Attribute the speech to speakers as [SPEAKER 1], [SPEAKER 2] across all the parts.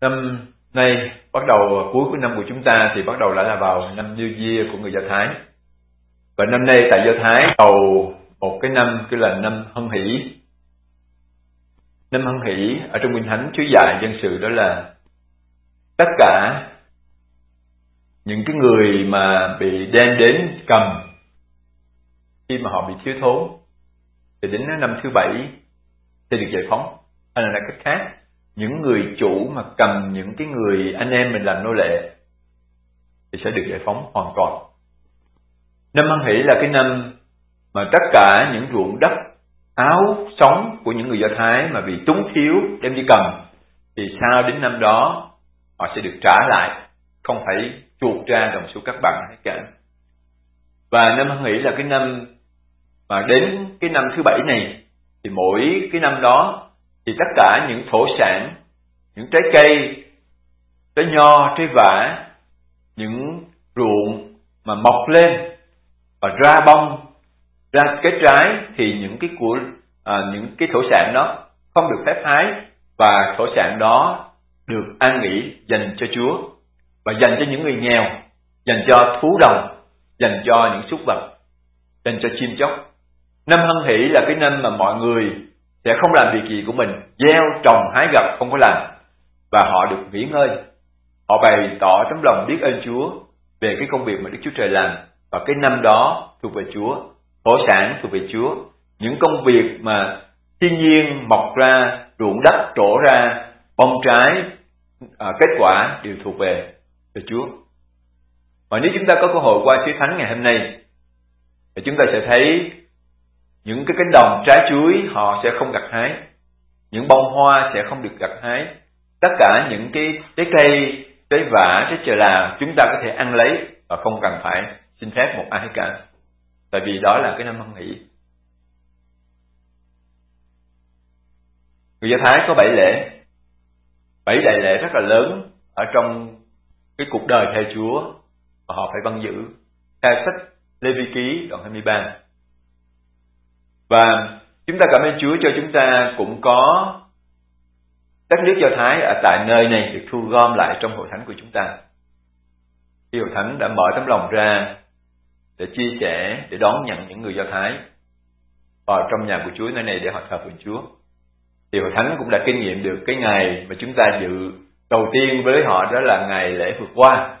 [SPEAKER 1] năm nay, bắt đầu, cuối của năm của chúng ta thì bắt đầu lại là vào năm New Year của người Do Thái. Và năm nay tại Do Thái, đầu một cái năm cứ là năm hân hỷ. Năm hân hỷ, ở trong Minh Thánh Chúa dạy dân sự đó là tất cả những cái người mà bị đem đến cầm khi mà họ bị thiếu thốn, thì đến năm thứ bảy thì được giải phóng. Hay là cách khác những người chủ mà cầm những cái người anh em mình làm nô lệ thì sẽ được giải phóng hoàn toàn. Năm hân hỷ là cái năm mà tất cả những ruộng đất, áo sống của những người do thái mà bị túng thiếu, đem đi cầm, thì sau đến năm đó, họ sẽ được trả lại, không phải chuột ra đồng số các bạn hay cả và năm hân hỷ là cái năm mà đến cái năm thứ bảy này, thì mỗi cái năm đó thì tất cả những thổ sản những trái cây trái nho trái vả những ruộng mà mọc lên và ra bông ra cái trái thì những cái của à, những cái thổ sản đó không được phép hái và thổ sản đó được an nghỉ dành cho Chúa và dành cho những người nghèo, dành cho thú đồng, dành cho những súc vật, dành cho chim chóc. Năm hân hỷ là cái năm mà mọi người sẽ không làm việc gì của mình, gieo trồng hái gặp không có làm và họ được nghỉ ngơi. Họ bày tỏ tấm lòng biết ơn Chúa về cái công việc mà Đức Chúa Trời làm và cái năm đó thuộc về Chúa, thổ sản thuộc về Chúa. Những công việc mà thiên nhiên mọc ra, ruộng đất trổ ra, bông trái, à, kết quả đều thuộc về về Chúa. Và nếu chúng ta có cơ hội qua sứ thánh ngày hôm nay, thì chúng ta sẽ thấy những cái cánh đồng trái chuối họ sẽ không gặt hái, những bông hoa sẽ không được gặt hái, tất cả những cái trái cây, trái vả, trái chè là chúng ta có thể ăn lấy và không cần phải xin phép một ai cả. Tại vì đó là cái năm hân nghỉ. Người Do Thái có bảy lễ, bảy đại lễ rất là lớn ở trong cái cuộc đời theo Chúa và họ phải vâng giữ. Theo sách Lê Vi Ký đoạn 23. Và chúng ta cảm ơn Chúa cho chúng ta cũng có đất nước Do Thái ở tại nơi này được thu gom lại trong hội thánh của chúng ta. Khi hội thánh đã mở tấm lòng ra để chia sẻ, để đón nhận những người Do Thái vào trong nhà của Chúa nơi này để họ thờ phượng Chúa. Thì hội thánh cũng đã kinh nghiệm được cái ngày mà chúng ta dự đầu tiên với họ đó là ngày lễ vượt qua.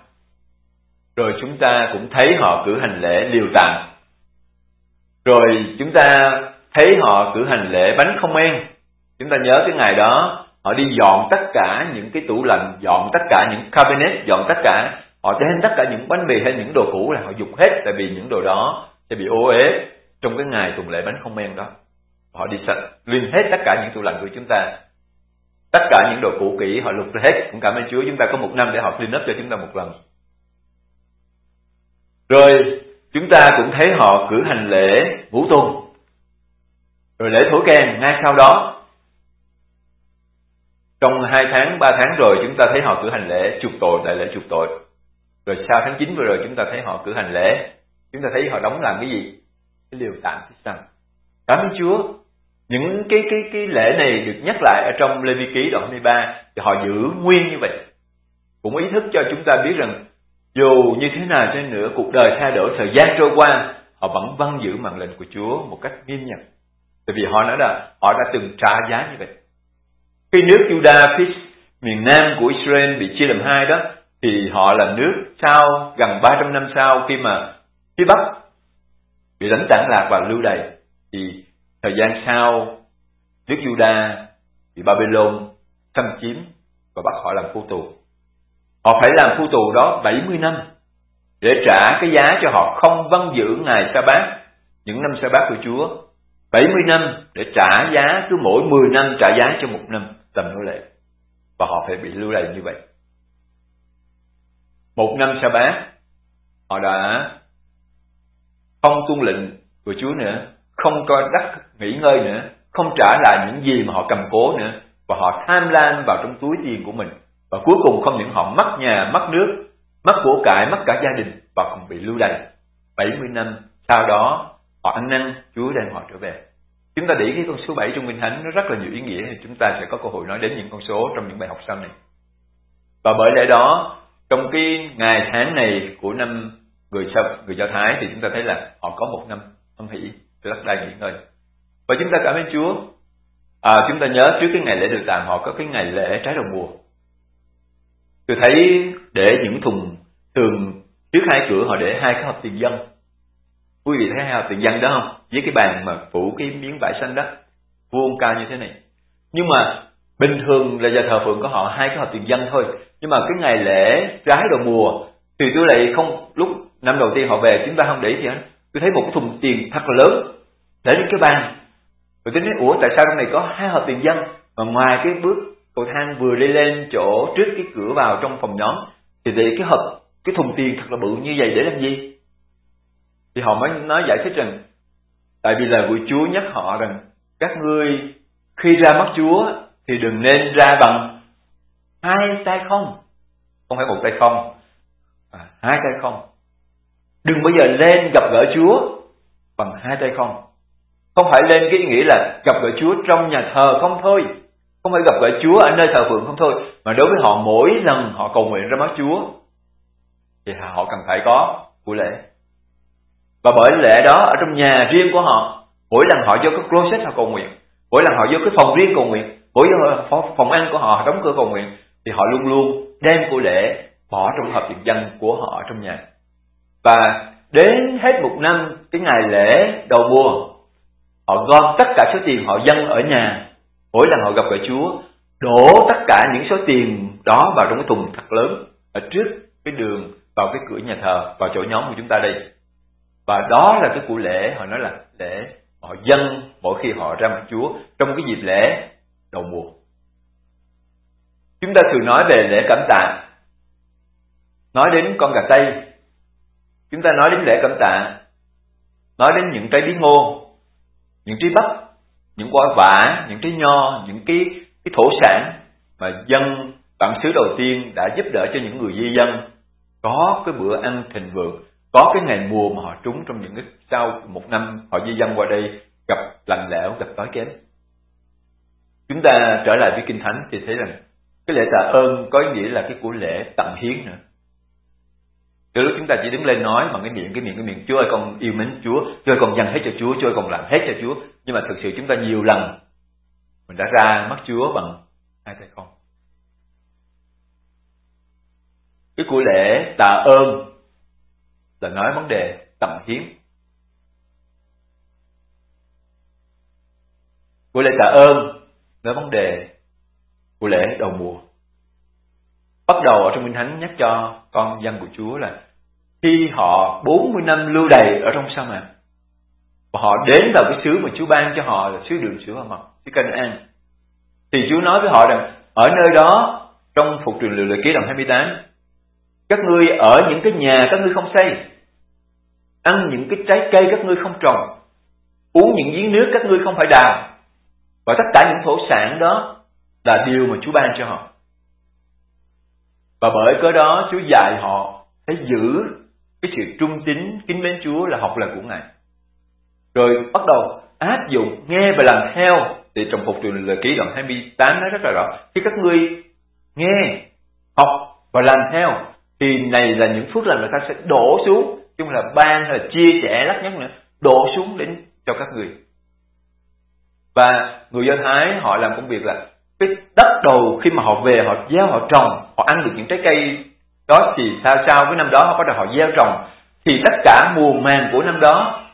[SPEAKER 1] Rồi chúng ta cũng thấy họ cử hành lễ liều tàn. Rồi chúng ta thấy họ cử hành lễ bánh không men. Chúng ta nhớ cái ngày đó, họ đi dọn tất cả những cái tủ lạnh, dọn tất cả những cabinet, dọn tất cả. Họ đem tất cả những bánh mì hay những đồ cũ là họ dục hết tại vì những đồ đó sẽ bị ô uế trong cái ngày tuần lễ bánh không men đó. Họ đi sạch liên hết tất cả những tủ lạnh của chúng ta. Tất cả những đồ cũ kỹ họ lục hết. Cũng cảm ơn Chúa, chúng ta có một năm để họ clean up cho chúng ta một lần. Rồi chúng ta cũng thấy họ cử hành lễ vũ tôn. Rồi lễ thổi kèn ngay sau đó. Trong hai tháng, ba tháng rồi, chúng ta thấy họ cử hành lễ chuộc tội, đại lễ chuộc tội. Rồi sau tháng 9 vừa rồi, chúng ta thấy họ cử hành lễ. Chúng ta thấy họ đóng làm cái gì? Cái liều tạm thích xăng cảm ơn Chúa. Những cái cái cái lễ này được nhắc lại ở trong Lê Vi ký đoạn 23 thì họ giữ nguyên như vậy. Cũng ý thức cho chúng ta biết rằng dù như thế nào trên nữa cuộc đời thay đổi thời gian trôi qua họ vẫn vâng giữ mạng lệnh của Chúa một cách nghiêm nhặt, tại vì họ nói là họ đã từng trả giá như vậy khi nước Judah phía miền nam của Israel bị chia làm hai đó thì họ là nước sau gần 300 năm sau khi mà phía Bắc bị đánh tản lạc và lưu đày thì thời gian sau nước Juda bị Babylon xâm chiếm và bắt họ làm phu tù. Họ phải làm phu tù đó 70 năm để trả cái giá cho họ không vâng giữ ngày sa bát, những năm sa bát của Chúa. 70 năm để trả giá, cứ mỗi 10 năm trả giá cho một năm tầm nô lệ. Và họ phải bị lưu đày như vậy. Một năm sa bát, họ đã không tuân lệnh của Chúa nữa, không coi đất nghỉ ngơi nữa, không trả lại những gì mà họ cầm cố nữa, và họ tham lam vào trong túi tiền của mình và cuối cùng không những họ mất nhà mất nước mất của cải mất cả gia đình và còn bị lưu đày. 70 năm sau đó họ ăn năn Chúa đem họ trở về. Chúng ta để ý cái con số 7 trong Kinh Thánh nó rất là nhiều ý nghĩa. Thì chúng ta sẽ có cơ hội nói đến những con số trong những bài học sau này. Và bởi lẽ đó trong cái ngày tháng này của năm người sao người do thái thì chúng ta thấy là họ có một năm âm hỷ rất đai nghỉ ngơi. Và chúng ta cảm ơn chúa. À, chúng ta nhớ trước cái ngày lễ được tạm họ có cái ngày lễ trái đầu mùa tôi thấy để những thùng tường trước hai cửa họ để hai cái hộp tiền dân. Quý vị thấy hai hộp tiền dân đó không? Với cái bàn mà phủ cái miếng vải xanh đó. Vuông cao như thế này. Nhưng mà bình thường là giờ thờ phượng của họ hai cái hộp tiền dân thôi. Nhưng mà cái ngày lễ trái đầu mùa thì tôi lại không, lúc năm đầu tiên họ về, chúng ta không để gì hết. Tôi thấy một cái thùng tiền thật là lớn để lên cái bàn. Rồi tôi nói ủa, tại sao trong này có hai hộp tiền dân? Mà ngoài cái bước cầu thang vừa đi lên chỗ trước cái cửa vào trong phòng nhóm thì để cái hộp cái thùng tiền thật là bự như vậy để làm gì? Thì họ mới nói giải thích rằng tại vì là của Chúa nhắc họ rằng các ngươi khi ra mắt Chúa thì đừng nên ra bằng hai tay không. Không phải một tay không à, hai tay không. Đừng bao giờ lên gặp gỡ Chúa bằng hai tay không. Không phải lên cái ý nghĩa là gặp gỡ Chúa trong nhà thờ không thôi không phải gặp gỡ Chúa ở nơi thờ phượng không thôi, mà đối với họ mỗi lần họ cầu nguyện ra mắt Chúa, thì họ cần phải có buổi lễ. Và bởi lễ đó, ở trong nhà riêng của họ, mỗi lần họ vô cái closet họ cầu nguyện, mỗi lần họ vô cái phòng riêng cầu nguyện, mỗi lần phòng ăn của họ, đóng cửa cầu nguyện, thì họ luôn luôn đem của lễ bỏ trong hộp tiền dân của họ trong nhà. Và đến hết một năm, cái ngày lễ đầu mùa, họ gom tất cả số tiền họ dâng ở nhà mỗi lần họ gặp gỡ Chúa, đổ tất cả những số tiền đó vào trong cái thùng thật lớn ở trước cái đường vào cái cửa nhà thờ, vào chỗ nhóm của chúng ta đây. Và đó là cái của lễ, họ nói là lễ họ dâng mỗi khi họ ra mặt Chúa trong cái dịp lễ đầu mùa. Chúng ta thường nói về lễ cảm tạ nói đến con gà tây. Chúng ta nói đến lễ cảm tạ nói đến những trái bí ngô, những trái bắp những quả vả những trái nho, những cái cái thổ sản mà dân, bản xứ đầu tiên đã giúp đỡ cho những người di dân. Có cái bữa ăn thịnh vượng, có cái ngày mùa mà họ trúng trong những cái sau một năm họ di dân qua đây, gặp lành lẽo, gặp đói kém. Chúng ta trở lại với kinh thánh thì thấy rằng cái lễ tạ ơn có nghĩa là cái của lễ tặng hiến nữa từ lúc chúng ta chỉ đứng lên nói bằng cái miệng cái miệng cái miệng, Chúa ơi, con yêu mến Chúa Chúa ơi, con dâng hết cho Chúa Chúa ơi, con làm hết cho Chúa. Nhưng mà thực sự chúng ta nhiều lần mình đã ra mắt Chúa bằng hai tay không. Cái của lễ tạ ơn là nói vấn đề tặng hiến của lễ tạ ơn nói vấn đề của lễ đầu mùa bắt đầu ở trong Kinh Thánh nhắc cho con dân của Chúa là khi họ 40 năm lưu đày ở trong sa mạc và họ đến vào cái xứ mà Chúa ban cho họ là xứ đường sữa và mật, xứ Canaan. Thì Chúa nói với họ rằng ở nơi đó trong phục truyền lựa lời ký đoạn 28 các ngươi ở những cái nhà các ngươi không xây ăn những cái trái cây các ngươi không trồng uống những giếng nước các ngươi không phải đào và tất cả những thổ sản đó là điều mà Chúa ban cho họ và bởi cớ đó Chúa dạy họ phải giữ cái sự trung tín kính mến Chúa là học lời của Ngài. Rồi bắt đầu áp dụng nghe và làm theo. Thì trong phục truyền lời ký đoạn 28 nói rất là rõ. Khi các ngươi nghe, học và làm theo, thì này là những phước lành người ta sẽ đổ xuống. Chung là ban hay là chia sẻ, lắc nhắc nữa. Đổ xuống đến cho các người. Và người do thái họ làm công việc là cái đất đầu khi mà họ về, họ gieo họ trồng họ ăn được những trái cây đó thì sao sao với năm đó họ bắt đầu họ gieo trồng, thì tất cả mùa màng của năm đó,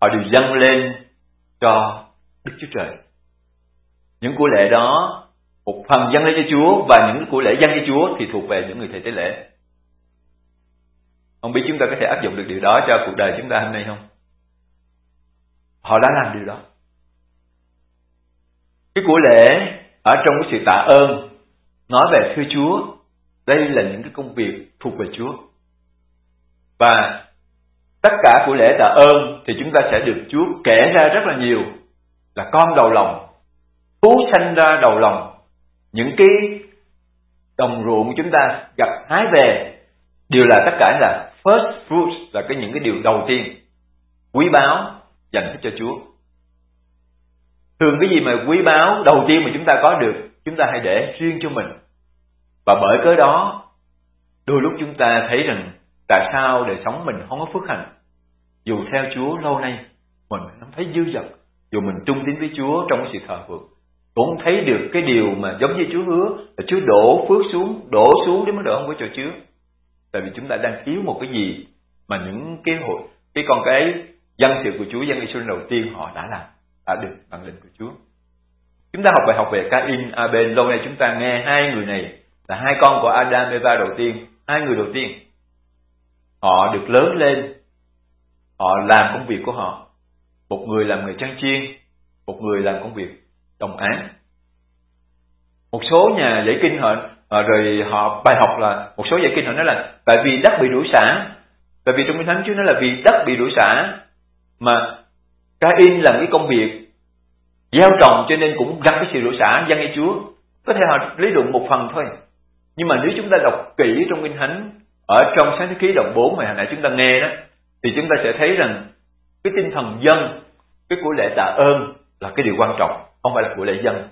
[SPEAKER 1] họ đều dâng lên cho Đức Chúa Trời. Những của lễ đó, một phần dâng lên cho Chúa và những của lễ dâng cho Chúa thì thuộc về những người thầy tế lễ. Không biết chúng ta có thể áp dụng được điều đó cho cuộc đời chúng ta hôm nay không? Họ đã làm điều đó. Cái của lễ ở trong cái sự tạ ơn nói về thưa Chúa, đây là những cái công việc thuộc về Chúa. Và tất cả của lễ tạ ơn thì chúng ta sẽ được Chúa kể ra rất là nhiều, là con đầu lòng, thú sanh ra đầu lòng. Những cái đồng ruộng chúng ta gặt hái về đều là tất cả là first fruits, là cái những cái điều đầu tiên quý báu dành cho Chúa. Thường cái gì mà quý báu đầu tiên mà chúng ta có được, chúng ta hãy để riêng cho mình và bởi cớ đó, đôi lúc chúng ta thấy rằng tại sao đời sống mình không có phước hạnh. Dù theo Chúa lâu nay, mình không thấy dư dật. Dù mình trung tín với Chúa trong cái sự thờ phượng, cũng thấy được cái điều mà giống như Chúa hứa là Chúa đổ phước xuống, đổ xuống đến mức độ không có chỗ chứa. Tại vì chúng ta đang thiếu một cái gì mà những cái hội, cái con cái dân sự của Chúa, dân Israel đầu tiên họ đã làm, đã được bằng lệnh của Chúa. Chúng ta học bài học về Cain Abel lâu nay chúng ta nghe hai người này là hai con của Adam Eva đầu tiên hai người đầu tiên. Họ được lớn lên. Họ làm công việc của họ. Một người làm nghề trang chiên một người làm công việc đồng án một số nhà giải kinh họ à, rồi họ bài học là một số giải kinh họ nói là tại vì đất bị đuổi xả tại vì trong kinh thánh chúa nói là vì đất bị đuổi xả mà Cain làm cái công việc gieo trồng cho nên cũng gặp cái sự đuổi xả dân nghe chúa. Có thể họ lý luận một phần thôi nhưng mà nếu chúng ta đọc kỹ trong kinh thánh ở trong sáng thế ký đoạn 4 mà hồi nãy chúng ta nghe đó thì chúng ta sẽ thấy rằng cái tinh thần dân cái của lễ tạ ơn là cái điều quan trọng không phải là của lễ dân.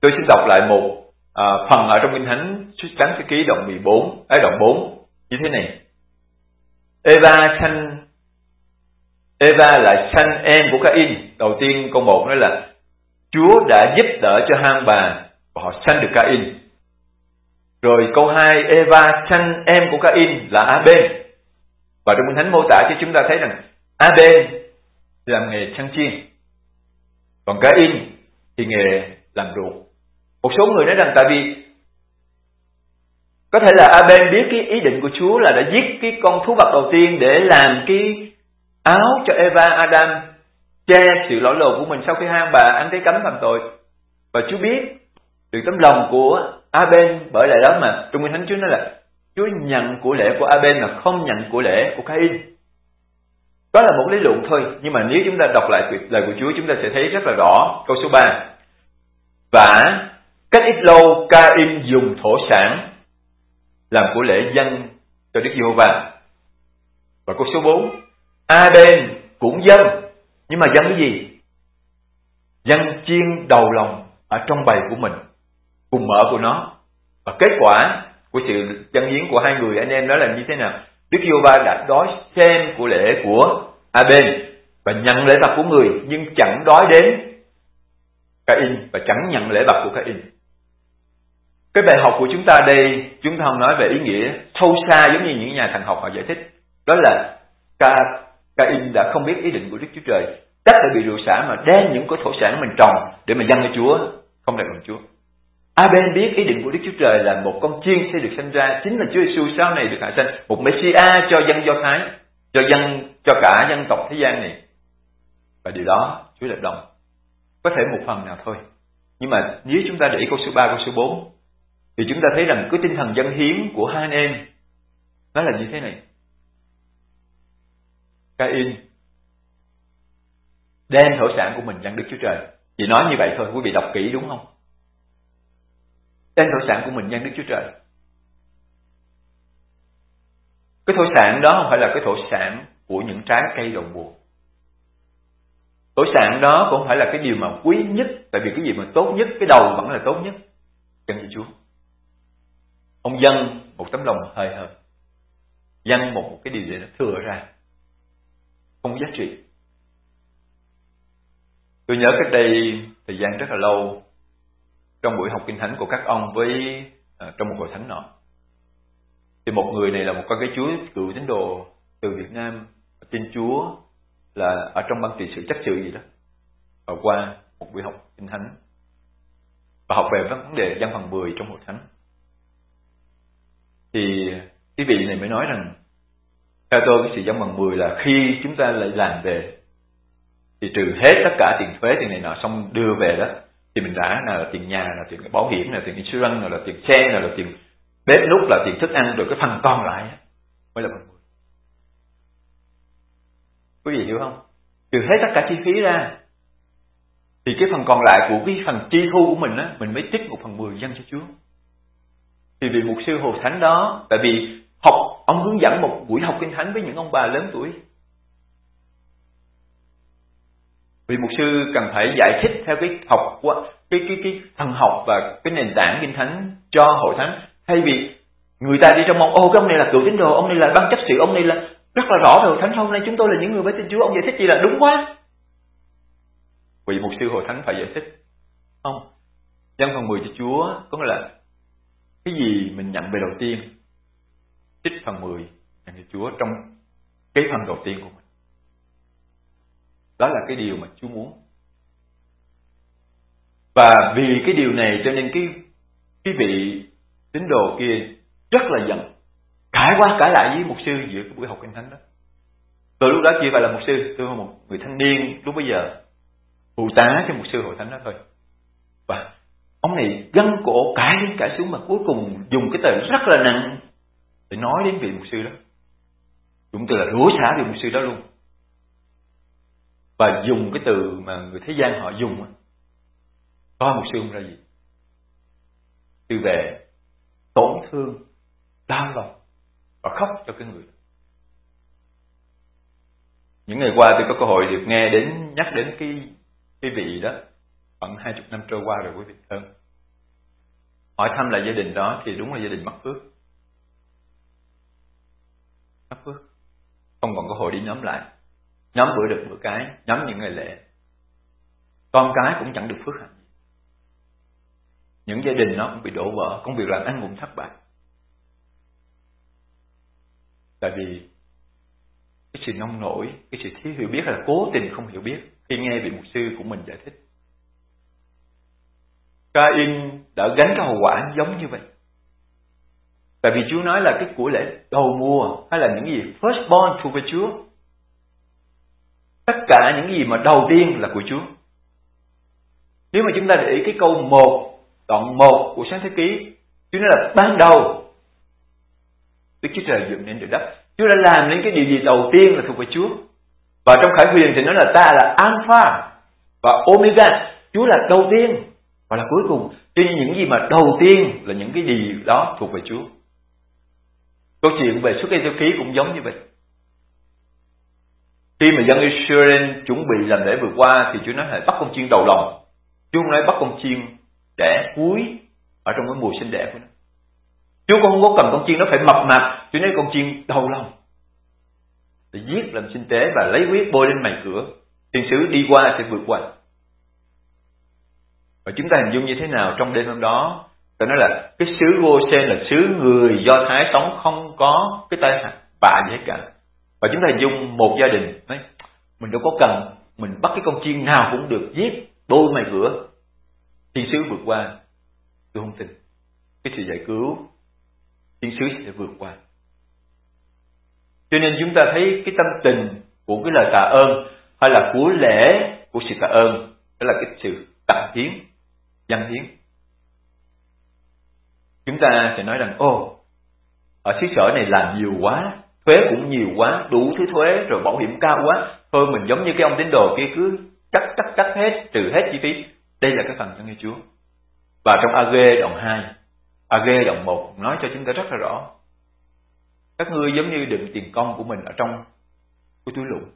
[SPEAKER 1] Tôi xin đọc lại một à, phần ở trong kinh thánh sáng thế ký đoạn 14 ấy à, đoạn 4 như thế này. Eva sanh Eva lại sanh em của Cain. Đầu tiên câu một nói là Chúa đã giúp đỡ cho hai bà và họ sanh được Cain rồi câu 2 Eva chăn em của Cain là Abel và trong Kinh Thánh mô tả cho chúng ta thấy rằng Abel làm nghề chăn chiên. Còn Cain thì nghề làm ruộng. Một số người nói rằng tại vì có thể là Abel biết cái ý định của Chúa là đã giết cái con thú vật đầu tiên để làm cái áo cho Eva, Adam, che sự lỗi lầm của mình sau khi hai bà ăn trái cấm phạm tội. Và Chúa biết được tấm lòng của Aben bởi lẽ đó mà Trung Nguyên Thánh Chúa nói là Chúa nhận của lễ của Aben mà không nhận của lễ của Cain. Đó là một lý luận thôi, nhưng mà nếu chúng ta đọc lại lời của Chúa chúng ta sẽ thấy rất là rõ câu số 3. Và cách ít lâu Cain dùng thổ sản làm của lễ dân cho Đức Giê-hô-va. Và câu số 4, Aben cũng dân, nhưng mà dân cái gì? Dân chiên đầu lòng ở trong bầy của mình, cùng mỡ của nó. Và kết quả của sự chân hiến của hai người anh em đó là như thế nào Đức giê va đã đói xem của lễ của Abel và nhận lễ vật của người nhưng chẳng đói đến Cain và chẳng nhận lễ vật của Cain. Cái bài học của chúng ta đây chúng ta không nói về ý nghĩa sâu xa giống như những nhà thần học họ giải thích. Đó là Ca, Cain đã không biết ý định của Đức Chúa Trời. chắc đã bị rượu xả mà đem những cái thổ sản mình trồng để mà dâng cho Chúa, không được làm Chúa. Aben biết ý định của Đức Chúa Trời là một con chiên sẽ được sinh ra. Chính là Chúa Giêsu sau này được hạ sinh một Messiah cho dân Do Thái cho dân cho cả dân tộc thế gian này. Và điều đó Chúa lập đồng có thể một phần nào thôi. Nhưng mà nếu chúng ta để ý câu số 3, câu số 4 thì chúng ta thấy rằng cái tinh thần dân hiến của hai anh em nó là như thế này. Cain đem thổ sản của mình dâng Đức Chúa Trời. Chỉ nói như vậy thôi quý vị đọc kỹ đúng không? Đem thổ sản của mình nhân Đức Chúa Trời. Cái thổ sản đó không phải là cái thổ sản của những trái cây đầu mùa. Thổ sản đó cũng không phải là cái điều mà quý nhất, tại vì cái gì mà tốt nhất, cái đầu vẫn là tốt nhất. Chân cho Chúa. Ông dân một tấm lòng hơi hợt. Dân một cái điều gì đó thừa ra. Không giá trị. Tôi nhớ cách đây thời gian rất là lâu trong buổi học kinh thánh của các ông với uh, trong một hội thánh nọ. Thì một người này là một con cái chúa cựu tín đồ từ Việt Nam tin Chúa là ở trong ban trị sự chắc sự gì đó và qua một buổi học kinh thánh. Và học về vấn đề văn phần 10 trong hội thánh. Thì cái vị này mới nói rằng theo tôi cái sự dân bằng 10 là khi chúng ta lại làm về thì trừ hết tất cả tiền thuế tiền này nọ xong đưa về đó thì mình đã là tiền nhà là tiền bảo hiểm là tiền insurance là tiền xe là tiền bếp nút là tiền thức ăn, rồi cái phần còn lại mới là phần mười. Quý vị hiểu không? Trừ hết tất cả chi phí ra, thì cái phần còn lại của cái phần chi thu của mình á, mình mới trích một phần mười dân cho Chúa. Thì vì một sư hồ thánh đó, tại vì học, ông hướng dẫn một buổi học kinh thánh với những ông bà lớn tuổi vị mục sư cần phải giải thích theo cái học cái cái cái thần học và cái nền tảng kinh thánh cho hội thánh. Thay vì người ta đi trong mong, ô, cái ông này là cựu tín đồ, ông này là ban chấp sự, ông này là rất là rõ rồi thánh. Hôm nay chúng tôi là những người với tin chúa, ông giải thích gì là đúng quá. Vị mục sư hội thánh phải giải thích. Không, dân phần 10 cho chúa có nghĩa là cái gì mình nhận về đầu tiên trích phần 10 nhận cho chúa trong cái phần đầu tiên của mình đó là cái điều mà chúa muốn. Và vì cái điều này cho nên cái cái vị tín đồ kia rất là giận. Cãi qua cãi lại với mục sư giữa cái buổi học kinh thánh đó. Tôi lúc đó chỉ phải là mục sư, tôi là một người thanh niên, lúc bây giờ phụ tá cho mục sư hội thánh đó thôi. Và ông này gân cổ, cãi lên cãi xuống mà cuối cùng dùng cái từ rất là nặng để nói đến vị mục sư đó. Dùng từ là rủa xả vị mục sư đó luôn và dùng cái từ mà người thế gian họ dùng coi một sư ra gì? Từ về tổn thương, đau lòng và khóc cho cái người những ngày qua tôi có cơ hội được nghe đến, nhắc đến cái cái vị đó khoảng hai chục năm trôi qua rồi quý vị. Thân hỏi thăm lại gia đình đó thì đúng là gia đình mất phước. Mất phước. Không còn cơ hội đi nhóm lại nhóm bữa được bữa cái, nhóm những ngày lễ. Con cái cũng chẳng được phước hạnh. Những gia đình nó cũng bị đổ vỡ, công việc làm ăn cũng thất bại. Tại vì cái sự nông nổi, cái sự thiếu hiểu biết hay là cố tình không hiểu biết, khi nghe vị mục sư của mình giải thích. Cain đã gánh cái hậu quả giống như vậy. Tại vì Chúa nói là cái của lễ đầu mùa hay là những gì firstborn thuộc về Chúa tất cả những gì mà đầu tiên là của Chúa. Nếu mà chúng ta để ý cái câu một, đoạn một của sáng thế ký, Chúa nói là ban đầu, Đức Chúa Trời dựng nên trời đất. Chúa đã làm nên cái điều gì đầu tiên là thuộc về Chúa. Và trong khải huyền thì nói là ta là alpha và omega. Chúa là đầu tiên và là cuối cùng. Cho nên những gì mà đầu tiên là những cái gì đó thuộc về Chúa. Câu chuyện về xuất thế ký cũng giống như vậy khi mà dân Israel chuẩn bị làm lễ vừa qua thì Chúa nói là bắt con chiên đầu lòng. Chúa không nói bắt con chiên đẻ cuối ở trong cái mùa sinh đẻ của nó. Chúa không có cần con chiên nó phải mập mạp, Chúa nói con chiên đầu lòng. Để giết làm sinh tế và lấy huyết bôi lên mày cửa, thiên sứ đi qua sẽ vượt qua. Và chúng ta hình dung như thế nào trong đêm hôm đó? Tôi nói là cái xứ Gosen là xứ người Do Thái sống không có cái tai hại bạ gì hết cả và chúng ta dùng một gia đình, nói, mình đâu có cần, mình bắt cái con chiên nào cũng được, giết, đôi mày cửa thiên sứ vượt qua, tôi không tin. Cái sự giải cứu, thiên sứ sẽ vượt qua. Cho nên chúng ta thấy cái tâm tình của cái lời tạ ơn hay là của lễ của sự tạ ơn, đó là cái sự tặng hiến dân hiến. Chúng ta sẽ nói rằng ô ở xứ sở này làm nhiều quá thuế cũng nhiều quá, đủ thứ thuế, rồi bảo hiểm cao quá. Thôi mình giống như cái ông tín đồ kia, cứ cắt cắt cắt hết, trừ hết chi phí. Đây là cái phần cho nghe Chúa. Và trong AG đoạn 2 AG đoạn 1 nói cho chúng ta rất là rõ. Các ngươi giống như đựng tiền công của mình ở trong cái túi lụa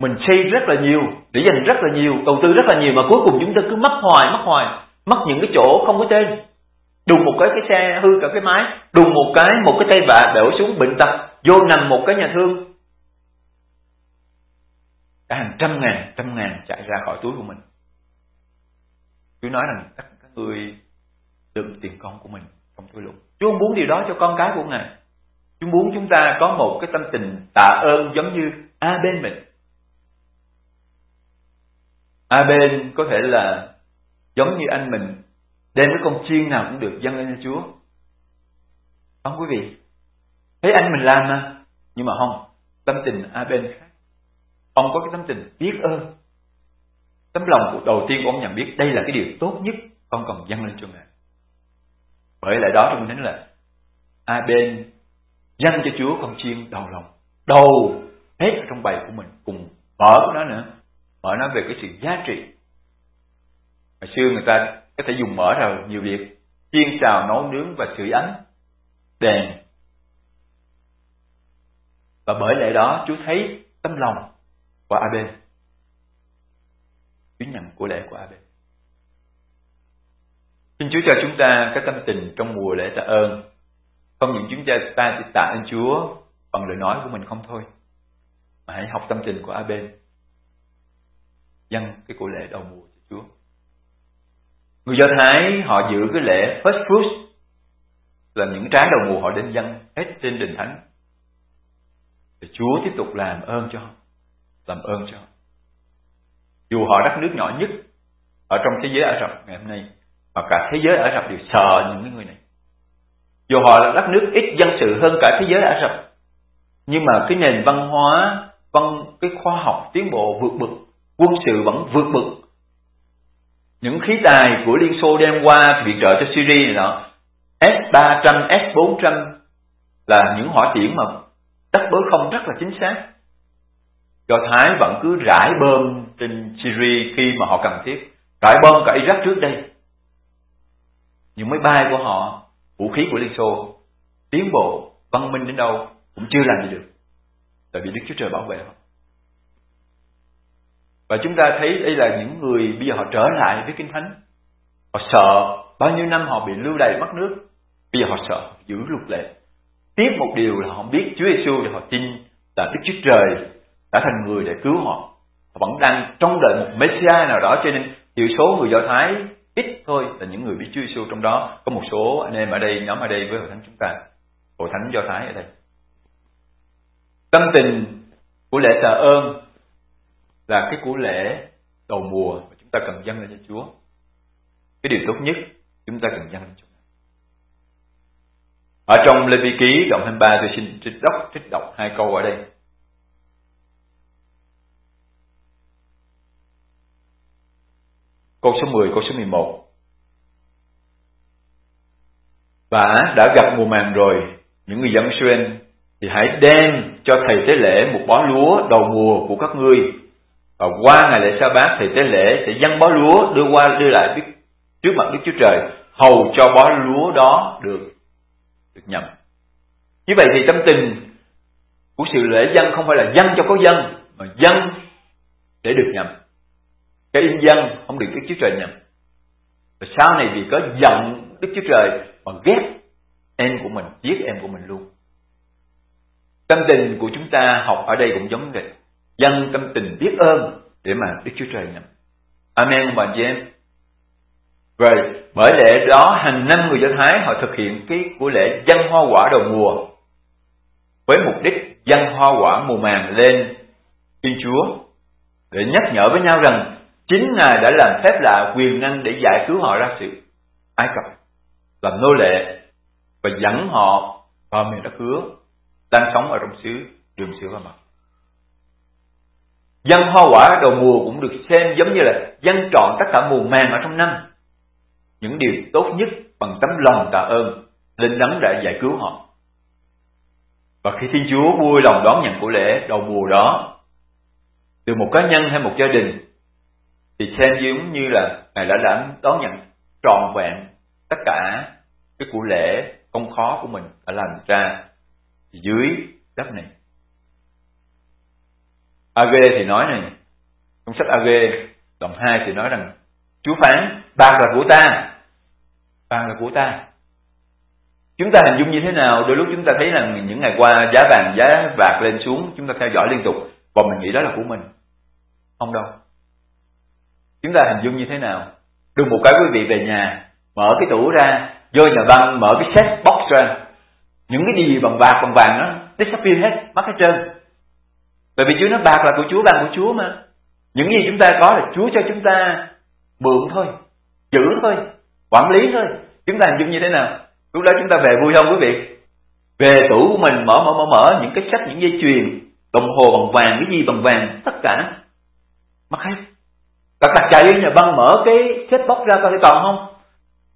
[SPEAKER 1] mình xây rất là nhiều, để dành rất là nhiều, đầu tư rất là nhiều, mà cuối cùng chúng ta cứ mất hoài mất hoài mất những cái chỗ không có tên đùng một cái cái xe hư cả cái máy đùng một cái một cái tay bà đổ xuống bệnh tật vô nằm một cái nhà thương. Cả hàng trăm ngàn trăm ngàn chạy ra khỏi túi của mình. Chúa nói rằng các, các người đựng tiền con của mình trong túi lục Chúa muốn điều đó cho con cái của Ngài. Chúa muốn chúng ta có một cái tâm tình tạ ơn giống như A bên mình. A bên có thể là giống như anh mình đem cái con chiên nào cũng được dâng lên cho Chúa. Không quý vị? Thấy anh mình làm mà, nhưng mà không, tâm tình A bên khác. Ông có cái tâm tình biết ơn. Tấm lòng của đầu tiên của ông nhận biết đây là cái điều tốt nhất con còn dâng lên cho Ngài. Bởi lại đó trong thánh là A bên dâng cho Chúa con chiên đầu lòng. Đầu hết ở trong bầy của mình cùng mở của nó nữa. Mở nó về cái sự giá trị. Hồi xưa người ta có thể dùng mở rồi nhiều việc. Chiên xào nấu nướng và sưởi ấm. Đèn. Và bởi lẽ đó Chúa thấy tấm lòng của Abel bên Chúa nhận của lễ của Abel Xin Chúa cho chúng ta cái tâm tình trong mùa lễ tạ ơn. Không những chúng ta, ta chỉ tạ ơn Chúa bằng lời nói của mình không thôi. Mà hãy học tâm tình của Abel Dâng cái của lễ đầu mùa. Người Do Thái họ giữ cái lễ first fruits là những trái đầu mùa họ đến dâng hết trên đền thánh. Thì Chúa tiếp tục làm ơn cho họ, làm ơn cho họ. Dù họ đất nước nhỏ nhất ở trong thế giới Ả Rập ngày hôm nay, mà cả thế giới Ả Rập đều sợ những người này. Dù họ là đất nước ít dân sự hơn cả thế giới Ả Rập, nhưng mà cái nền văn hóa, văn cái khoa học tiến bộ vượt bậc, quân sự vẫn vượt bậc. Những khí tài của Liên Xô đem qua viện trợ cho Syria này nọ, S300, S400 là những hỏa tiễn mà đắc bớ không rất là chính xác. Do Thái vẫn cứ rải bơm trên Syria khi mà họ cần thiết. Rải bom cả Iraq trước đây. Những máy bay của họ, vũ khí của Liên Xô, tiến bộ, văn minh đến đâu cũng chưa làm gì được. Tại vì Đức Chúa Trời bảo vệ họ. Và chúng ta thấy đây là những người bây giờ họ trở lại với Kinh Thánh. Họ sợ bao nhiêu năm họ bị lưu đày mất nước. Bây giờ họ sợ, giữ luật lệ. Tiếp một điều là họ biết Chúa Giêsu thì họ tin là Đức Chúa Trời đã thành người để cứu họ. Họ vẫn đang trong đợi một Messiah nào đó, cho nên thiểu số người Do Thái ít thôi là những người biết Chúa Giêsu trong đó có một số anh em ở đây, nhóm ở đây với hội thánh chúng ta hội thánh Do Thái ở đây tâm tình của lễ tạ ơn là cái của lễ đầu mùa mà chúng ta cần dâng lên cho Chúa cái điều tốt nhất chúng ta cần dâng lên cho ở trong Lê Vi Ký đoạn 23 tôi xin trích đọc, trích đọc hai câu ở đây. Câu số 10, câu số 11. Và đã gặp mùa màng rồi, những người dân Israel thì hãy đem cho thầy tế lễ một bó lúa đầu mùa của các ngươi. Và qua ngày lễ sa bát thì tế lễ sẽ dâng bó lúa đưa qua đưa lại trước mặt Đức Chúa Trời, hầu cho bó lúa đó được được nhầm. Như vậy thì tâm tình của sự lễ dân không phải là dân cho có dân, mà dân để được nhầm. Cái in dân không được Đức Chúa Trời nhầm. Và sau này vì có giận Đức Chúa Trời mà ghét em của mình, giết em của mình luôn. Tâm tình của chúng ta học ở đây cũng giống vậy. Dân tâm tình biết ơn để mà Đức Chúa Trời nhận. Amen bà chị em. Rồi, bởi lẽ đó hàng năm người Do Thái họ thực hiện cái của lễ dân hoa quả đầu mùa với mục đích dân hoa quả mùa màng lên Thiên Chúa để nhắc nhở với nhau rằng chính Ngài đã làm phép lạ quyền năng để giải cứu họ ra sự Ai Cập làm nô lệ và dẫn họ vào miền đất hứa đang sống ở trong xứ đường xứ và mặt. Dân hoa quả đầu mùa cũng được xem giống như là dân trọn tất cả mùa màng ở trong năm những điều tốt nhất bằng tấm lòng tạ ơn, linh đấng đã giải cứu họ. Và khi Thiên Chúa vui lòng đón nhận của lễ đầu mùa đó, từ một cá nhân hay một gia đình, thì xem giống như là Ngài đã đã đón nhận trọn vẹn tất cả cái của lễ công khó của mình đã làm ra dưới đất này. AG thì nói này, trong sách AG đoạn 2 thì nói rằng Chúa phán bạc là của ta. Vàng là của ta. Chúng ta hình dung như thế nào? Đôi lúc chúng ta thấy là những ngày qua giá vàng giá bạc lên xuống chúng ta theo dõi liên tục và mình nghĩ đó là của mình. Không đâu. Chúng ta hình dung như thế nào? Đưa một cái quý vị về nhà mở cái tủ ra vô nhà văn mở cái set box ra. Những cái gì bằng bạc bằng vàng đó disappear hết mất hết trơn bởi vì Chúa nói bạc là của Chúa vàng của Chúa mà. Những gì chúng ta có là Chúa cho chúng ta mượn thôi, giữ thôi, quản lý thôi. Chúng ta hình dung như thế nào? Lúc đó chúng ta về vui không quý vị? Về tủ của mình mở mở mở mở những cái sách, những dây chuyền, đồng hồ bằng vàng, cái gì bằng vàng, tất cả. Mà hay cả cả chạy lên nhà băng mở cái chết bóc ra coi còn không?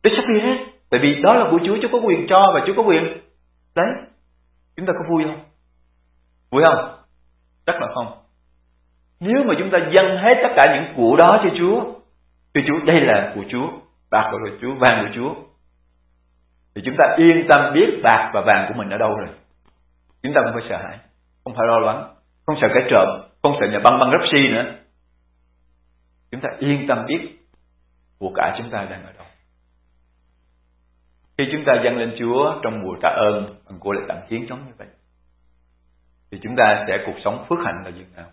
[SPEAKER 1] Để sắp đi hết. Tại vì đó là của Chúa Chúa có quyền cho và Chúa có quyền. Đấy. Chúng ta có vui không? Vui không? Rất là không nếu mà chúng ta dâng hết tất cả những của đó cho Chúa thì Chúa đây là của Chúa bạc của Chúa, vàng của Chúa. Thì chúng ta yên tâm biết bạc và vàng của mình ở đâu rồi. Chúng ta không phải sợ hãi, không phải lo lắng, không sợ cái trộm, không sợ nhà băng băng rắp si nữa. chúng ta yên tâm biết của cả chúng ta đang ở đâu. Khi chúng ta dâng lên Chúa trong mùa tạ ơn bằng của lễ tặng hiến giống như vậy, thì chúng ta sẽ cuộc sống phước hạnh là gì nào?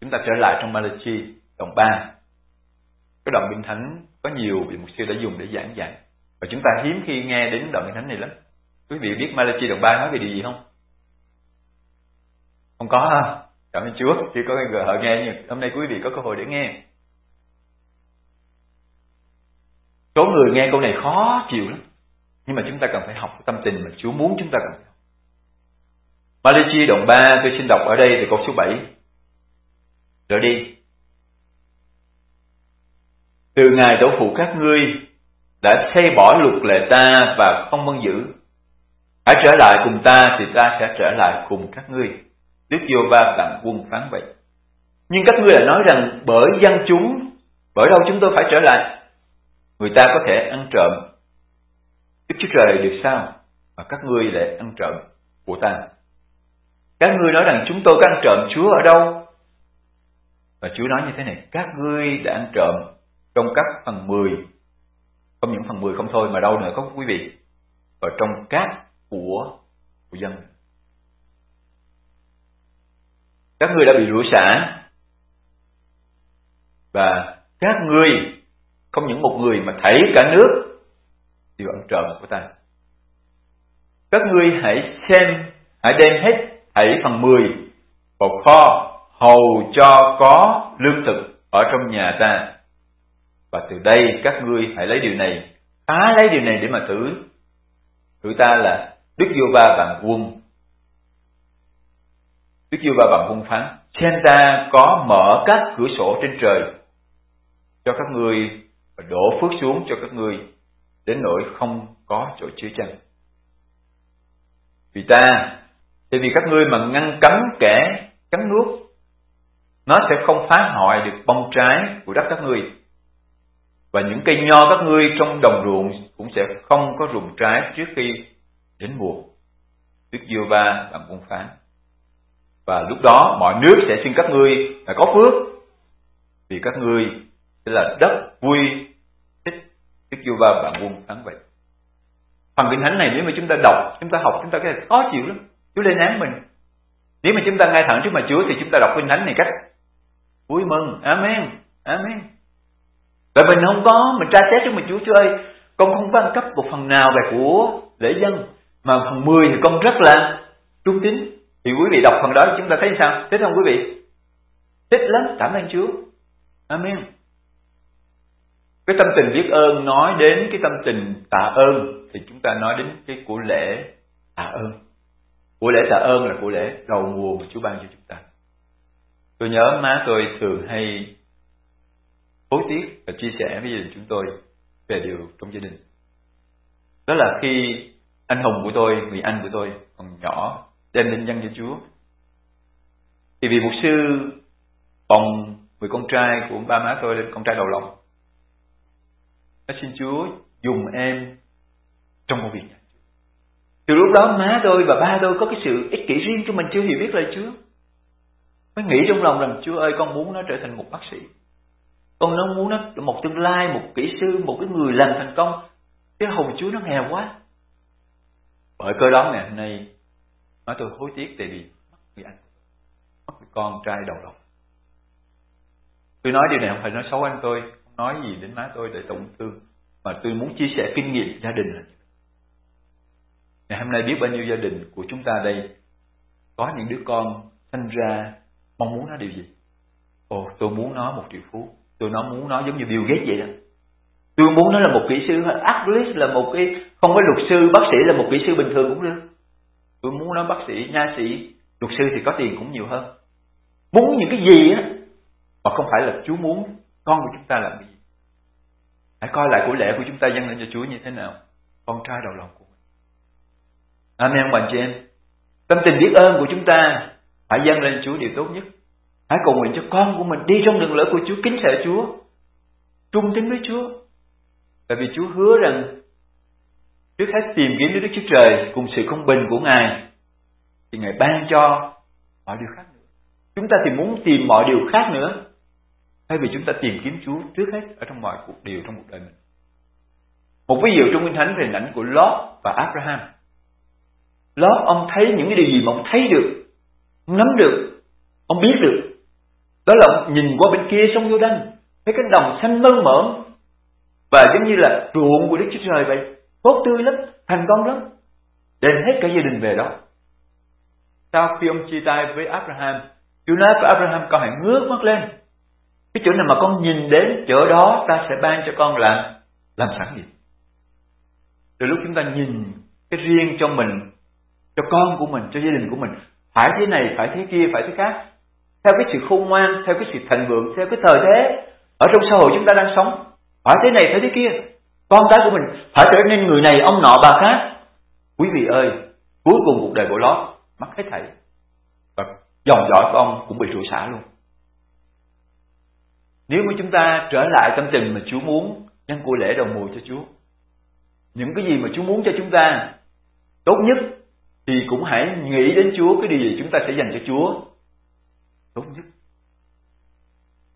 [SPEAKER 1] Chúng ta trở lại trong Malachi đoạn 3. Cái đoạn Kinh Thánh có nhiều vị mục sư đã dùng để giảng dạy. Và chúng ta hiếm khi nghe đến đoạn Kinh Thánh này lắm. Quý vị biết Malachi đoạn 3 nói về điều gì không? Không có ha? Cảm ơn Chúa, chỉ có người họ nghe nhưng hôm nay quý vị có cơ hội để nghe. Số người nghe câu này khó chịu lắm. Nhưng mà chúng ta cần phải học tâm tình mà Chúa muốn chúng ta cần học. Malachi đoạn 3 tôi xin đọc ở đây từ câu số 7 trở đi. Từ ngày tổ phụ các ngươi đã xây bỏ luật lệ ta và không vâng giữ. Hãy trở lại cùng ta thì ta sẽ trở lại cùng các ngươi. Đức Vô Va tặng quân phán vậy. Nhưng các ngươi lại nói rằng bởi dân chúng, bởi đâu chúng tôi phải trở lại? Người ta có thể ăn trộm. Đức Chúa Trời được sao? Mà các ngươi lại ăn trộm của ta. Các ngươi nói rằng chúng tôi có ăn trộm Chúa ở đâu? Và Chúa nói như thế này, các ngươi đã ăn trộm trong các phần 10, không những phần 10 không thôi mà đâu nữa có quý vị, ở trong các của của dân. Các ngươi đã bị rủa xả và các ngươi không những một người mà thảy cả nước đều ăn trộm của ta. Các ngươi hãy xem, hãy đem hết 7 phần 10 bột kho hầu cho có lương thực ở trong nhà ta. Và từ đây các ngươi hãy lấy điều này, phá lấy điều này để mà thử. Thử ta là Đức Vua Ba bằng quân. Đức Vua Ba bằng quân phán, xem ta có mở các cửa sổ trên trời cho các ngươi và đổ phước xuống cho các ngươi đến nỗi không có chỗ chứa chân. Vì ta, tại vì các ngươi mà ngăn cấm kẻ cắn nước nó sẽ không phá hoại được bông trái của đất các ngươi. Và những cây nho các ngươi trong đồng ruộng cũng sẽ không có rụng trái trước khi đến mùa. Đức Diêu Ba làm quân phán. Và lúc đó mọi nước sẽ xin các ngươi là có phước. Vì các ngươi sẽ là đất vui thích Đức Diêu Ba bạn quân phán vậy. Phần kinh thánh này nếu mà chúng ta đọc, chúng ta học, chúng ta cái khó chịu lắm. Chúa lên án mình. Nếu mà chúng ta ngay thẳng trước mặt Chúa thì chúng ta đọc kinh thánh này cách vui mừng. Amen. Amen. Và mình không có, mình tra xét trước mặt chúa chúa ơi, con không có cấp một phần nào về của lễ dân, mà phần 10 thì con rất là trung tín. Thì quý vị đọc phần đó chúng ta thấy sao? Thích không quý vị? Thích lắm, cảm ơn chúa. Amen. Cái tâm tình biết ơn, nói đến cái tâm tình tạ ơn thì chúng ta nói đến cái của lễ tạ ơn của lễ tạ ơn là của lễ đầu mùa mà Chúa ban cho chúng ta Tôi nhớ má tôi thường hay hối tiếc và chia sẻ với gia đình chúng tôi về điều trong gia đình. Đó là khi anh Hùng của tôi, người anh của tôi còn nhỏ, đem linh dân cho Chúa. Thì vì một sư bồng người con trai của ba má tôi lên con trai đầu lòng. Nó xin Chúa dùng em trong công việc này. Từ lúc đó má tôi và ba tôi có cái sự ích kỷ riêng cho mình chưa hiểu biết lời Chúa. Mới nghĩ trong lòng rằng Chúa ơi con muốn nó trở thành một bác sĩ. Con nó muốn nó một tương lai, một kỹ sư, một cái người làm thành công. Cái hồn Chúa nó nghèo quá. Bởi cơ đó ngày hôm nay nói tôi hối tiếc tại vì mất người anh, mất người con trai đầu lòng. Tôi nói điều này không phải nói xấu anh tôi, không nói gì đến má tôi để tổn thương, mà tôi muốn chia sẻ kinh nghiệm gia đình là Ngày hôm nay biết bao nhiêu gia đình của chúng ta đây có những đứa con sinh ra mong muốn nó điều gì? Ồ, tôi muốn nó một triệu phú. Tôi nó muốn nó giống như Bill Gates vậy đó. Tôi muốn nó là một kỹ sư athlete là một cái, không có luật sư, bác sĩ là một kỹ sư bình thường cũng được. Tôi muốn nó bác sĩ, nha sĩ, luật sư thì có tiền cũng nhiều hơn. Muốn những cái gì á, mà không phải là Chúa muốn con của chúng ta làm gì? Hãy coi lại của lễ của chúng ta dâng lên cho Chúa như thế nào. Con trai đầu lòng của Amen bạn chị em tâm tình biết ơn của chúng ta Hãy dâng lên Chúa điều tốt nhất. Hãy cầu nguyện cho con của mình đi trong đường lối của Chúa, kính sợ Chúa, trung tín với Chúa. Tại vì Chúa hứa rằng trước hết tìm kiếm Đức Chúa Trời cùng sự công bình của Ngài thì Ngài ban cho mọi điều khác nữa. Chúng ta thì muốn tìm mọi điều khác nữa. thay vì chúng ta tìm kiếm Chúa trước hết ở trong mọi cuộc điều trong cuộc đời mình. Một ví dụ trong Kinh Thánh về hình ảnh của Lot và Abraham. Lot ông thấy những cái điều gì mà ông thấy được, ông nắm được, ông biết được. Đó là ông nhìn qua bên kia sông vô Đanh, thấy cái đồng xanh mơn mởn và giống như là ruộng của Đức Chúa Trời vậy, tốt tươi lắm, thành công lắm. Đem hết cả gia đình về đó. Sau khi ông chia tay với Abraham, Chúa nói với Abraham con hãy ngước mắt lên. Cái chỗ nào mà con nhìn đến chỗ đó ta sẽ ban cho con làm làm sẵn gì. Từ lúc chúng ta nhìn cái riêng cho mình, cho con của mình, cho gia đình của mình, phải thế này, phải thế kia, phải thế khác. Theo cái sự khôn ngoan, theo cái sự thành vượng, theo cái thời thế ở trong xã hội chúng ta đang sống. Phải thế này, phải thế kia. Con cái của mình phải trở nên người này, ông nọ, bà khác. Quý vị ơi, cuối cùng cuộc đời của Lót mất hết thảy. Và dòng dõi của ông cũng bị rủa xả luôn. Nếu mà chúng ta trở lại tâm tình mà Chúa muốn, nhân của lễ đầu mùa cho Chúa, những cái gì mà Chúa muốn cho chúng ta tốt nhất thì cũng hãy nghĩ đến Chúa cái điều gì chúng ta sẽ dành cho Chúa tốt nhất.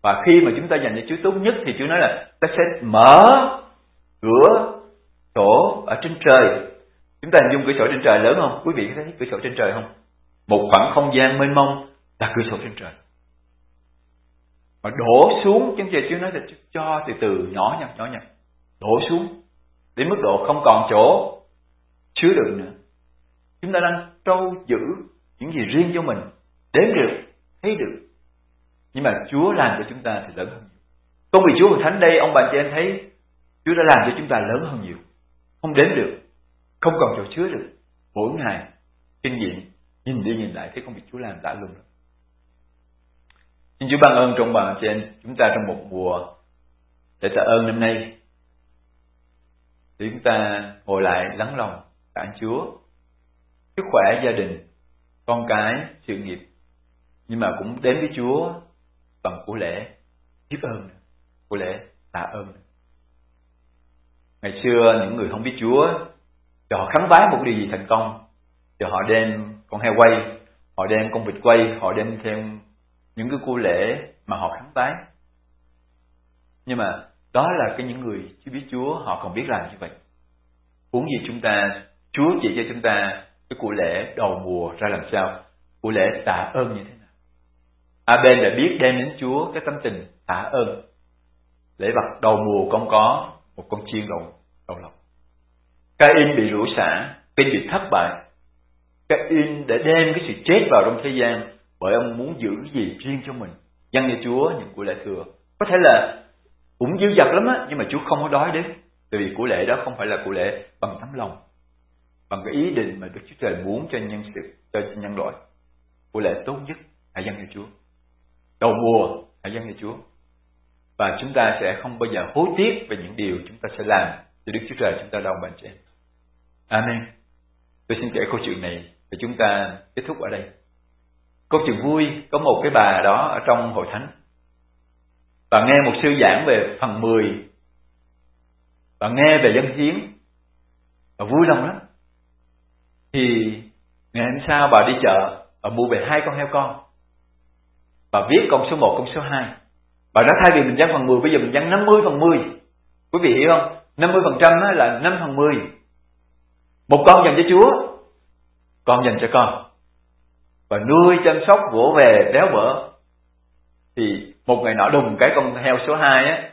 [SPEAKER 1] Và khi mà chúng ta dành cho Chúa tốt nhất thì Chúa nói là ta sẽ mở cửa sổ ở trên trời. Chúng ta hình dung cửa sổ trên trời lớn không? Quý vị có thấy cửa sổ trên trời không? Một khoảng không gian mênh mông là cửa sổ trên trời. Mà đổ xuống, chứ Chúa nói là cho từ từ nhỏ nhặt nhỏ nhặt. Đổ xuống đến mức độ không còn chỗ chứa đựng nữa. Chúng ta đang trâu giữ những gì riêng cho mình, đếm được, thấy được. Nhưng mà Chúa làm cho chúng ta thì lớn hơn nhiều. Công việc Chúa và Thánh đây, ông bà chị em thấy Chúa đã làm cho chúng ta lớn hơn nhiều. Không đếm được, không còn chỗ chứa được. Mỗi ngày, kinh nghiệm, nhìn đi nhìn lại thấy công việc Chúa làm đã luôn. rồi Xin Chúa ban ơn trong bà chị em chúng ta trong một mùa để tạ ơn năm nay thì chúng ta ngồi lại lắng lòng cảm Chúa sức khỏe gia đình con cái sự nghiệp. Nhưng mà cũng đến với Chúa bằng của lễ biết ơn của lễ tạ ơn. Ngày xưa những người không biết Chúa cho họ khám phá một điều gì thành công. Cho họ đem con heo quay họ đem con vịt quay họ đem thêm những cái của lễ mà họ khám phá. Nhưng mà đó là cái những người chưa biết Chúa họ còn biết làm như vậy. Huống gì chúng ta, Chúa chỉ cho chúng ta cái của lễ đầu mùa ra làm sao? Của lễ tạ ơn như thế nào? Abel đã biết đem đến Chúa cái tâm tình tạ ơn. Lễ vật đầu mùa con có một con chiên đầu, đầu lòng. Cain bị rủa xả, Cain bị thất bại. Cain để đem cái sự chết vào trong thế gian bởi ông muốn giữ gì riêng cho mình. Dâng cho Chúa những của lễ thừa. Có thể là cũng dư dật lắm á nhưng mà Chúa không có đói đến tại vì của lễ đó không phải là của lễ bằng tấm lòng bằng cái ý định mà Đức Chúa Trời muốn cho nhân sự, cho nhân loại, của lễ tốt nhất hãy dâng cho Chúa. Đầu mùa hãy dâng cho Chúa. Và chúng ta sẽ không bao giờ hối tiếc về những điều chúng ta sẽ làm cho Đức Chúa Trời chúng ta đau bệnh trên. Amen. Tôi xin kể câu chuyện này và chúng ta kết thúc ở đây. Câu chuyện vui, có một cái bà đó ở trong hội thánh. Và nghe một sư giảng về phần 10 và nghe về dân chiến và vui lòng lắm thì ngày hôm sau bà đi chợ, bà mua về hai con heo con. Bà viết con số 1 con số 2 bà nó thay vì mình dán phần 10 bây giờ mình dán 50 phần 10 quý vị hiểu không? 50 phần trăm là 5 phần 10 một con dành cho Chúa, con dành cho con. Và nuôi chăm sóc vỗ về béo bở. Thì một ngày nọ đùng, cái con heo số 2 á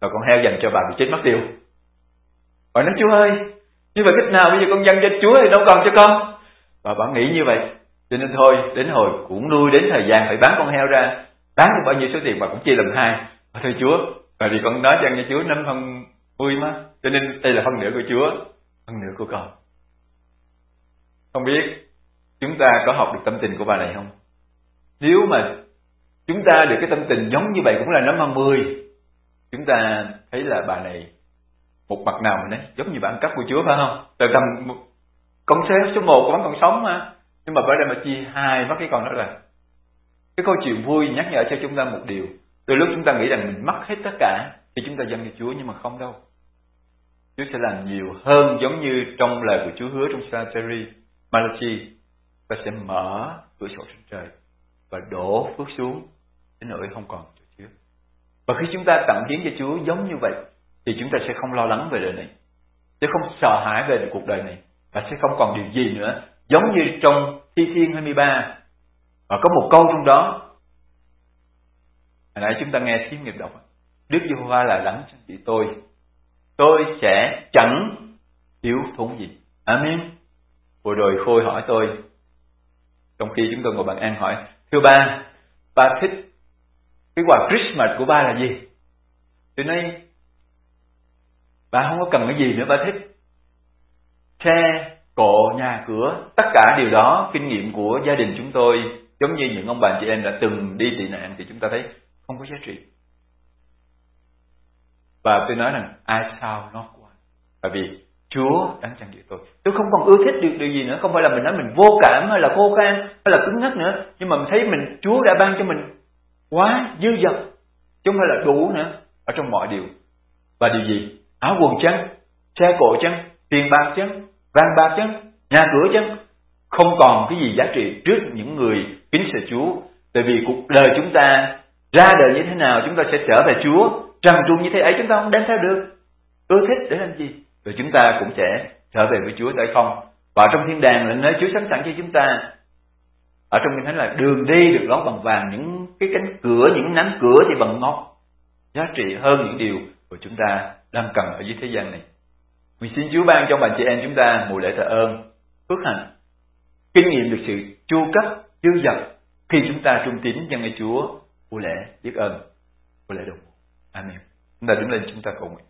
[SPEAKER 1] rồi con heo dành cho bà bị chết mất tiêu. Bà nói chú ơi như vậy cách nào bây giờ con dân cho chúa thì đâu còn cho con. Và bà nghĩ như vậy. Cho nên thôi, đến hồi cũng nuôi đến thời gian phải bán con heo ra. Bán được bao nhiêu số tiền bà cũng chia làm hai. Bà thưa chúa và vì con nói dân cho chúa năm phần mươi mà. Cho nên đây là phân nửa của chúa, phân nửa của con. Không biết chúng ta có học được tâm tình của bà này không? Nếu mà chúng ta được cái tâm tình giống như vậy cũng là năm phần mười chúng ta thấy là bà này một mặt nào mình ấy giống như bạn cấp của Chúa phải không? Từ tầm con số số một vẫn còn sống mà. Nhưng mà bởi đây mà chia hai mất cái con đó rồi. cái câu chuyện vui nhắc nhở cho chúng ta một điều. Từ lúc chúng ta nghĩ rằng mình mất hết tất cả thì chúng ta dâng cho Chúa nhưng mà không đâu. Chúa sẽ làm nhiều hơn giống như trong lời của Chúa hứa trong Sacheri Malachi. Ta sẽ mở cửa sổ trên trời và đổ phước xuống đến nỗi không còn chỗ chứa. Và khi chúng ta tặng hiến cho Chúa giống như vậy, thì chúng ta sẽ không lo lắng về đời này, sẽ không sợ hãi về cuộc đời này, và sẽ không còn điều gì nữa. Giống như trong Thi Thiên 23, và có một câu trong đó, hồi nãy chúng ta nghe thí nghiệp đọc, Đức giê hoa là lắng cho chị tôi, tôi sẽ chẳng thiếu thốn gì. Amen. Vừa rồi Khôi hỏi tôi, trong khi chúng tôi ngồi bàn ăn hỏi, thưa ba, ba thích cái quà Christmas của ba là gì? Tôi nói, bà không có cần cái gì nữa bà thích. Xe, cộ, nhà cửa, tất cả điều đó, kinh nghiệm của gia đình chúng tôi, giống như những ông bà chị em đã từng đi tị nạn thì chúng ta thấy không có giá trị. Và tôi nói rằng ai sao nó qua. Bởi vì Chúa đang chẳng dịu tôi. Tôi không còn ưa thích được điều gì nữa. Không phải là mình nói mình vô cảm hay là khô khan hay là cứng ngắc nữa. Nhưng mà mình thấy mình Chúa đã ban cho mình quá dư dật. Chứ không phải là đủ nữa. Ở trong mọi điều. Và điều gì? Áo quần chăng? Xe cộ chăng? Tiền bạc chăng? Vàng bạc chăng? Nhà cửa chăng? Không còn cái gì giá trị trước những người kính sợ Chúa. Tại vì cuộc đời chúng ta ra đời như thế nào chúng ta sẽ trở về Chúa. Trầm trung như thế ấy chúng ta không đem theo được. Ưa thích để làm gì? rồi chúng ta cũng sẽ trở về với Chúa tại không và trong thiên đàng là nơi Chúa sẵn sàng cho chúng ta ở trong kinh thánh là đường đi được lót bằng vàng, những cái cánh cửa, những nắm cửa thì bằng ngọc giá trị hơn những điều của chúng ta đang cần ở dưới thế gian này. Nguyện xin Chúa ban cho bà chị em chúng ta mùa lễ tạ ơn, phước hạnh, kinh nghiệm được sự chu cấp, dư dật khi chúng ta trung tín dân ngay Chúa mùa lễ biết ơn, mùa lễ đồng Amen. Chúng ta đứng lên, chúng ta cầu nguyện.